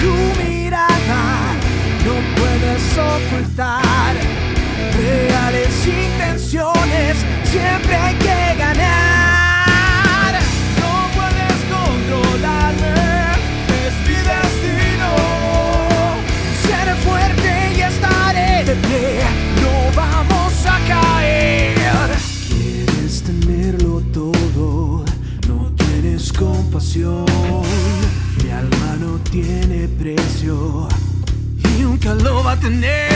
tu mirada, no puedes ocultar reales intenciones. Siempre hay que ganar. No puedes controlarme, es mi destino. Seré fuerte y estaré de pie. No vamos a caer. Quieres tenerlo todo, no tienes compasión. Mi alma no tiene precio y nunca lo va a tener.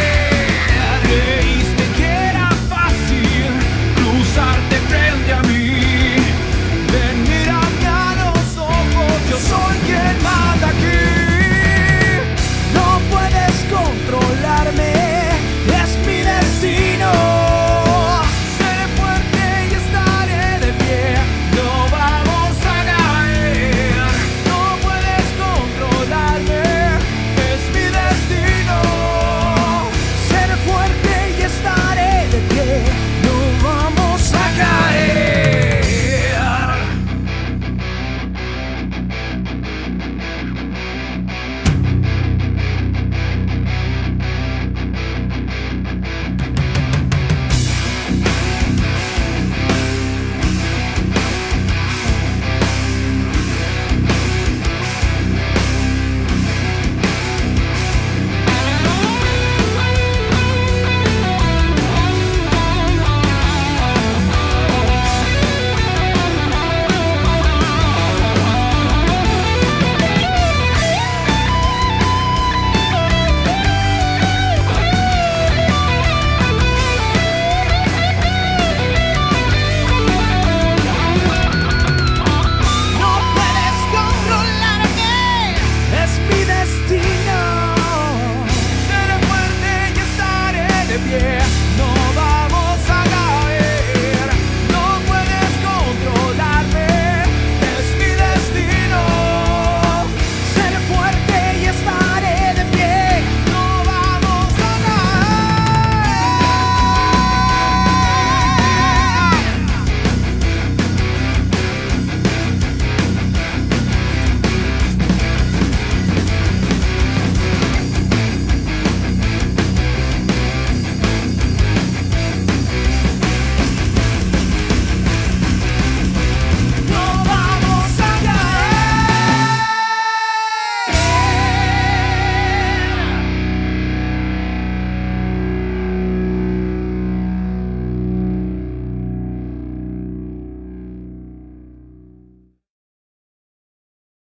Yeah. pie. No